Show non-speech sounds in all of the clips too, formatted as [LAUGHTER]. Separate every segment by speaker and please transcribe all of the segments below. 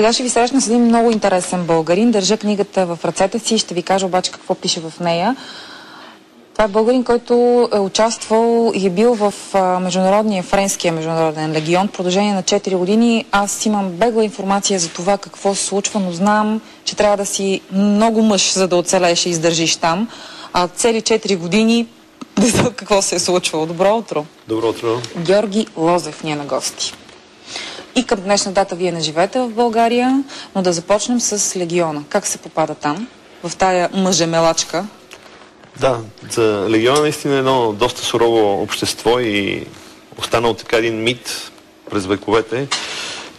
Speaker 1: Сега ще ви срещна с един много интересен българин. Държа книгата в ръцете си и ще ви кажа обаче какво пише в нея. Това е българин, който е участвал и е бил в международния, френския международен легион в продължение на 4 години. Аз имам бегла информация за това какво се случва, но знам, че трябва да си много мъж, за да оцелееш и издържиш там. А цели 4 години [LAUGHS] не знам какво се е случвало. Добро утро.
Speaker 2: Добро утро.
Speaker 1: Георги Лозев ни е на гости. И към днешна дата вие не живеете в България, но да започнем с Легиона. Как се попада там? В тая мъжемелачка?
Speaker 2: Да, за Легиона наистина е едно доста сурово общество и останал така един мит през вековете.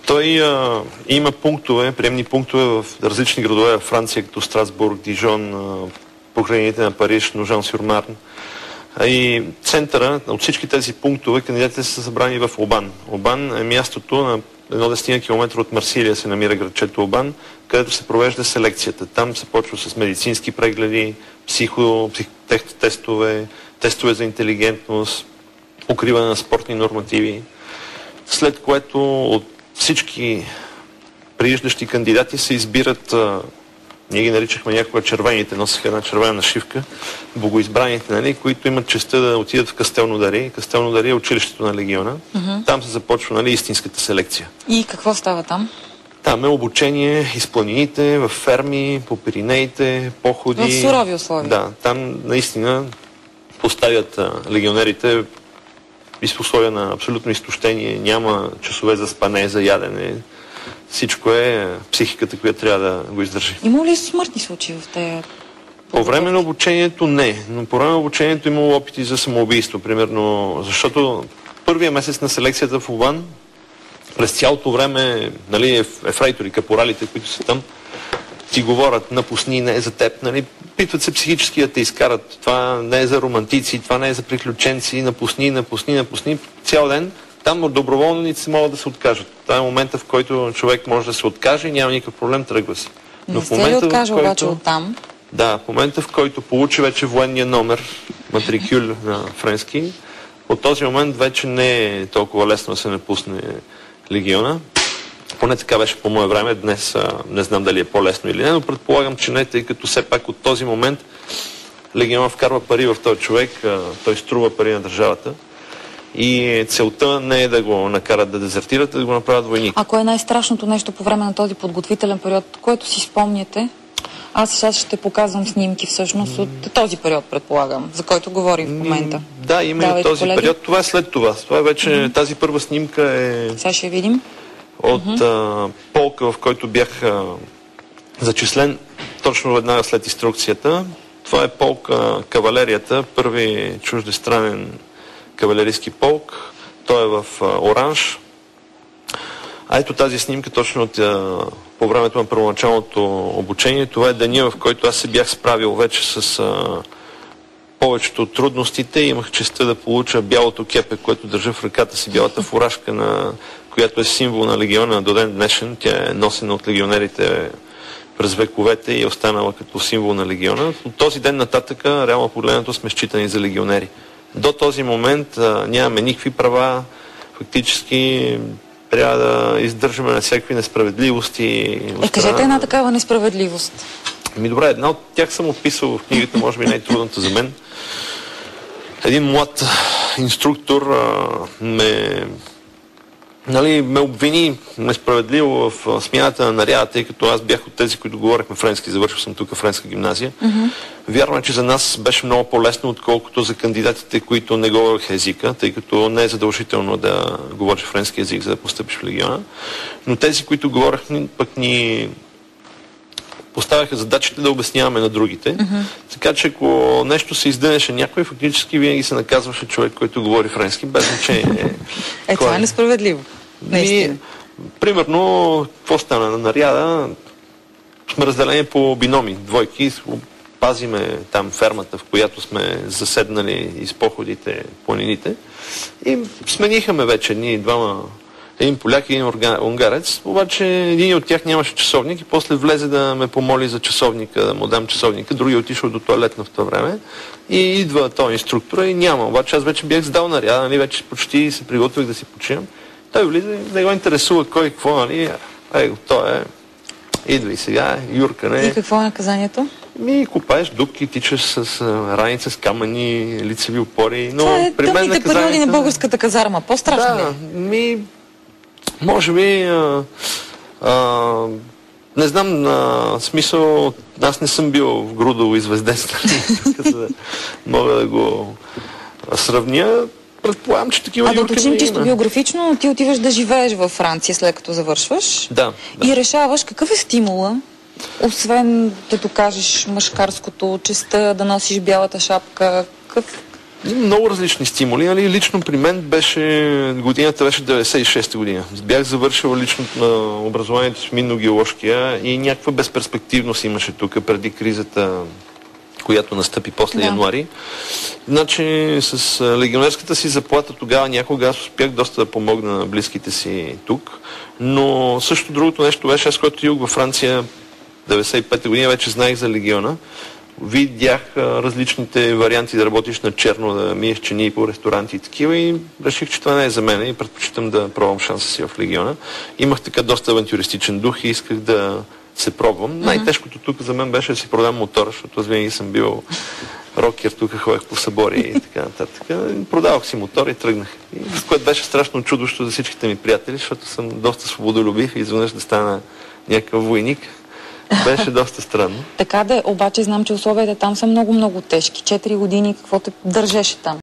Speaker 2: Той а, има пунктове, приемни пунктове в различни градове в Франция, като Страсбург, Дижон, а, покрайните на Париж, Ножан Сюрмарн. А и центъра от всички тези пунктове кандидатите са събрани в Обан. Обан е мястото на едно десетина километра от Марсилия се намира градчето Обан, където се провежда селекцията. Там се почва с медицински прегледи, психо, псих, тестове, тестове за интелигентност, укриване на спортни нормативи, след което от всички прииждащи кандидати се избират ние ги наричахме някога червените, носиха една червена нашивка, богоизбраните, нали, които имат честа да отидат в Кастелно Дари. Кастелно Дари е училището на легиона. Uh-huh. Там се започва нали, истинската селекция.
Speaker 1: И какво става там?
Speaker 2: Там е обучение из планините, в ферми, по пиринеите, походи.
Speaker 1: В сурови условия.
Speaker 2: Да, там наистина поставят а, легионерите в условия на абсолютно изтощение, няма часове за спане, за ядене всичко е психиката, която трябва да го издържи.
Speaker 1: Има ли смъртни случаи в тези
Speaker 2: по време на обучението не, но по време на обучението имало опити за самоубийство, примерно, защото първия месец на селекцията в Ован, през цялото време, нали, ефрейтори, капоралите, които са там, ти говорят, напусни, не е за теб, нали, питват се психически да те изкарат. Това не е за романтици, това не е за приключенци, напусни, напусни, напусни, цял ден там доброволници могат да се откажат. Това е момента, в който човек може да се откаже и няма никакъв проблем, тръгва си.
Speaker 1: Но не в момента, се ли откаже който... обаче от там?
Speaker 2: Да, в момента, в който получи вече военния номер, матрикюл на френски, от този момент вече не е толкова лесно да се напусне легиона. Поне така беше по мое време. Днес а, не знам дали е по-лесно или не, но предполагам, че не, тъй като все пак от този момент легиона вкарва пари в този човек, а, той струва пари на държавата. И целта не е да го накарат да дезертират, а да го направят войник.
Speaker 1: Ако е най-страшното нещо по време на този подготвителен период, което си спомняте? Аз сега ще показвам снимки всъщност от този период, предполагам, за който говорим в момента.
Speaker 2: Да, има и от този колеги. период. Това е след това. Това е вече, mm-hmm. тази първа снимка е...
Speaker 1: Сега ще видим.
Speaker 2: От mm-hmm. а, полка, в който бях а, зачислен точно веднага след инструкцията. Това е полка кавалерията, първи чуждестранен кавалерийски полк. Той е в оранж. А ето тази снимка точно от, по времето на първоначалното обучение. Това е деня, в който аз се бях справил вече с а, повечето от трудностите имах честа да получа бялото кепе, което държа в ръката си, бялата фуражка, на, която е символ на легиона до ден днешен. Тя е носена от легионерите през вековете и е останала като символ на легиона. От този ден нататък, реално погледнато, сме считани за легионери. До този момент а, нямаме никакви права, фактически трябва да издържаме на всякакви несправедливости.
Speaker 1: Е, кажете една такава несправедливост.
Speaker 2: Ми добре, една от тях съм описал в книгата, може би най-трудната за мен. Един млад инструктор а, ме нали, ме обвини несправедливо в смяната на наряда, тъй като аз бях от тези, които говорихме френски, завършил съм тук френска гимназия. Mm-hmm. Вярно е, че за нас беше много по-лесно, отколкото за кандидатите, които не говориха езика, тъй като не е задължително да говориш френски език, за да постъпиш в легиона. Но тези, които говорихме, пък ни поставяха задачите да обясняваме на другите. Mm-hmm. Така че ако нещо се издънеше някой, фактически винаги се наказваше човек, който говори френски, без значение. [LAUGHS]
Speaker 1: е, това е несправедливо. Наистина.
Speaker 2: примерно, какво стана на наряда? Сме разделени по биноми, двойки, пазиме там фермата, в която сме заседнали из походите, планините. И сменихаме вече ние двама един поляк и един унгарец, обаче един от тях нямаше часовник и после влезе да ме помоли за часовника, да му дам часовника, другия отишъл до туалетна в това време и идва този инструктора и няма. Обаче аз вече бях сдал наряда, нали, вече почти се приготвих да си почивам. Той влиза и не го интересува кой какво, нали. Его, то е. Идва и сега, юркане.
Speaker 1: И какво е наказанието?
Speaker 2: Ми купаеш дупки, тичаш с а, раница, с камъни, лицеви опори. Но
Speaker 1: Това е
Speaker 2: при мен
Speaker 1: тъмните периоди на българската казарма. По-страшно ли?
Speaker 2: Да,
Speaker 1: е?
Speaker 2: ми, може би, а, а, не знам, на смисъл, аз не съм бил в Грудово за [LAUGHS] да мога да го сравня. Предполагам, че такива
Speaker 1: А да уточним чисто биографично, ти отиваш да живееш във Франция след като завършваш.
Speaker 2: Да, да.
Speaker 1: И решаваш какъв е стимула, освен да докажеш мъжкарското, честа, да носиш бялата шапка. Какъв...
Speaker 2: Много различни стимули. Нали? Лично при мен беше, годината беше 96-та година. Бях завършил лично на образованието с минно-геоложкия и някаква безперспективност имаше тук преди кризата, която настъпи после
Speaker 1: Да.
Speaker 2: януари. Значи с легионерската си заплата тогава някога аз успях доста да помогна на близките си тук. Но също другото нещо беше, аз когато отидох във Франция 95-та година, вече знаех за легиона. Видях а, различните варианти да работиш на черно, да миеш чини по ресторанти и такива и реших, че това не е за мен и предпочитам да пробвам шанса си в легиона. Имах така доста авантюристичен дух и исках да се пробвам. Най-тежкото тук за мен беше да си продам мотор, защото аз винаги съм бил рокер, тук ходех по събори и така нататък. Продавах си мотор и тръгнах. И, с което беше страшно чудощо за всичките ми приятели, защото съм доста свободолюбив и изведнъж да стана някакъв войник. Беше доста странно.
Speaker 1: Така да е, обаче знам, че условията там са много-много тежки. Четири години какво те държеше там?